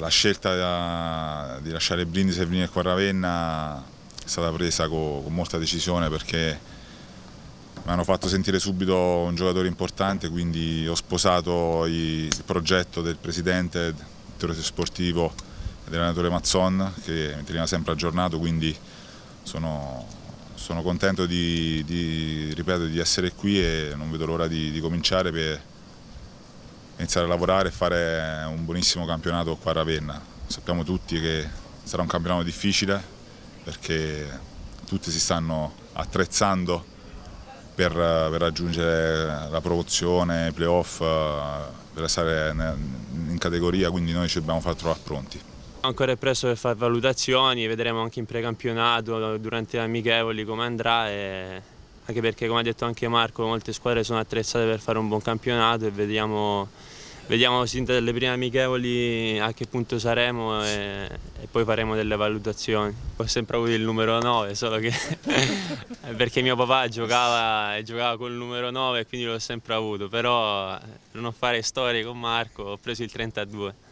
La scelta di lasciare Brindisi e venire qua a Ravenna è stata presa con, con molta decisione perché mi hanno fatto sentire subito un giocatore importante, quindi ho sposato il progetto del presidente, del direttore sportivo e dell'allenatore Mazzon che mi teneva sempre aggiornato, quindi sono, sono contento di, di, ripeto, di, essere qui e non vedo l'ora di, di cominciare per iniziare a lavorare e fare un buonissimo campionato qua a Ravenna. Sappiamo tutti che sarà un campionato difficile perché tutti si stanno attrezzando per, per raggiungere la promozione, i playoff, per stare in categoria, quindi noi ci dobbiamo far trovare pronti. Ancora è presto per fare valutazioni, vedremo anche in precampionato, durante le amichevoli come andrà e anche perché come ha detto anche Marco molte squadre sono attrezzate per fare un buon campionato e vediamo, vediamo sin dalle prime amichevoli a che punto saremo e, e, poi faremo delle valutazioni. Ho sempre avuto il numero 9, solo che perché mio papà giocava, giocava col numero 9 e quindi l'ho sempre avuto, però per non fare storie con Marco ho preso il 32.